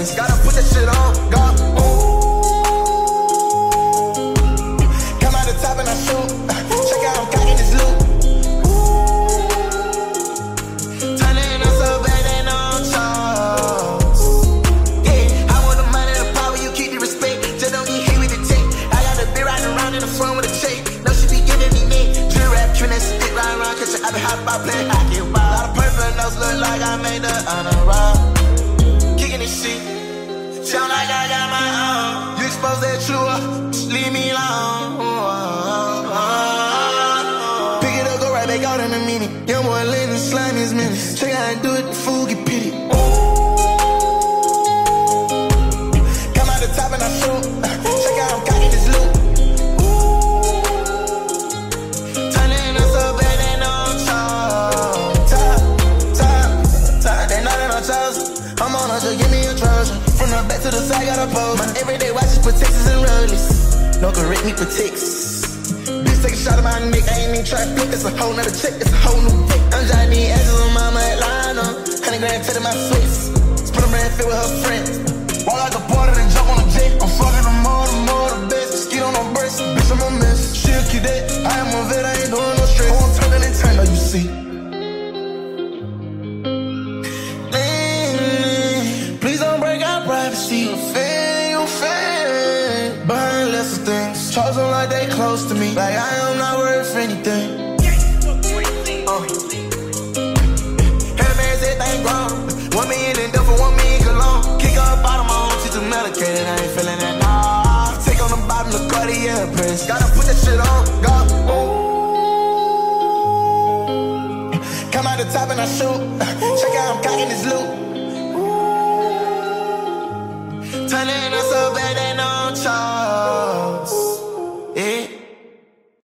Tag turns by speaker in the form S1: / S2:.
S1: Gotta put that shit on. Come out the top and I shoot. Check out, I'm this I want the money, the power, you keep the respect. Just don't get hit with the tape. I got the bitch riding around in the front with a tape. No, she be giving me neck. Drill rap, tune that stick right around, I be hot about playing hockey. Purple look like I made the honor roll. Kicking this shit. Sound like I got my own. You expose that true, just leave me alone. Pick it up, go right back out in a minute. Young boy, letting slime his minutes. Check how I do it, the fool get pity. The side, got a pose. My everyday watch is protectors and rollies. No correct me protects. Bitch, take a shot of my neck. I ain't even try to flick. It's a whole nother check. It's a whole new dick. I'm these asses on my line on. Hundred grand to my sweats. Split a brand fit with her friends. Walk like a porter, then jump on a jet. I'm fucking them all, them all the best. Skeet on her breast. Bitch, I'm a mess. She'll keep that. I am a vet, I ain't doing no stress. Oh, I won't turn it and turn, you see. Things. Charge them like they close to me. Like I am not worth anything. Uh. Handmaids, everything grown. One million and double, one million cologne. Kick up bottom, my own, she too medicated, I ain't feeling that nah. Take on the bottom, the Cartier prince. Gotta put that shit on, go. Ooh. Come out the top and I shoot. Check out, I'm cocking this loot.